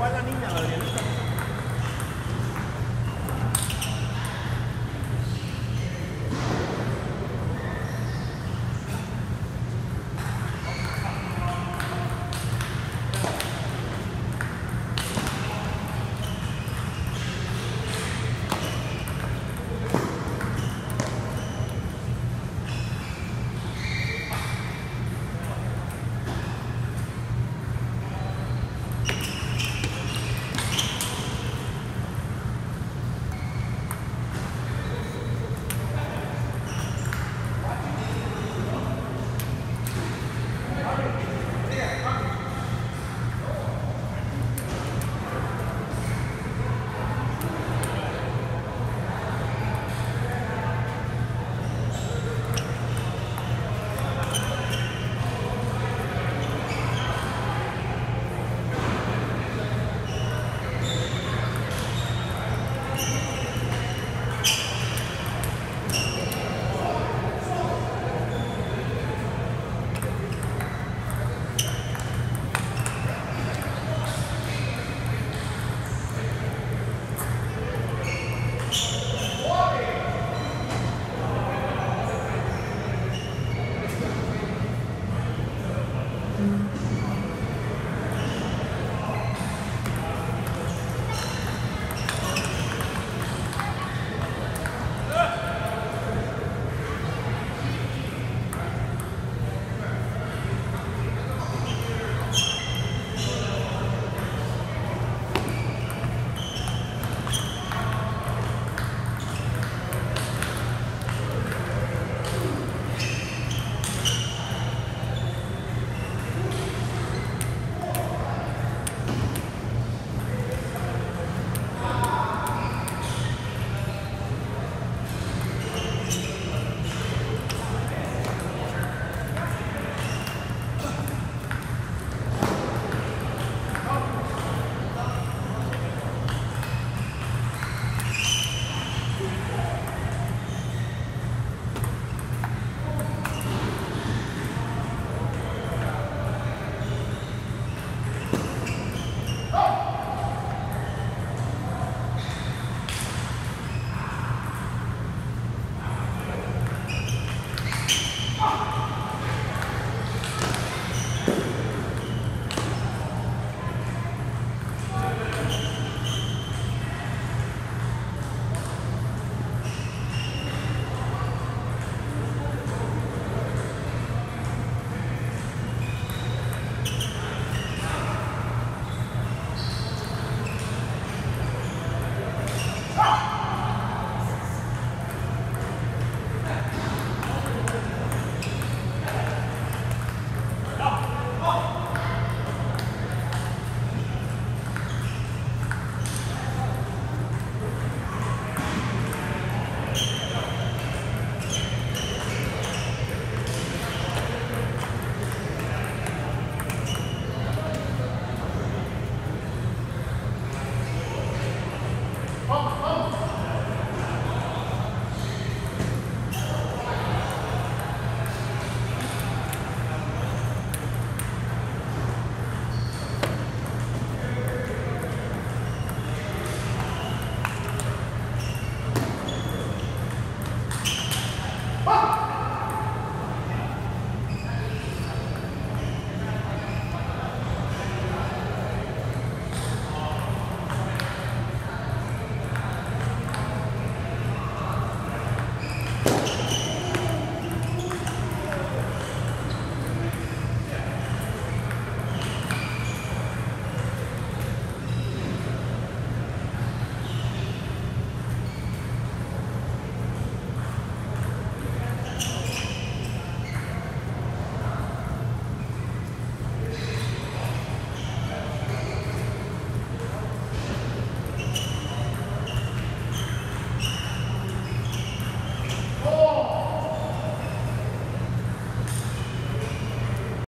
¿Cuál es la niña, la Adrianita?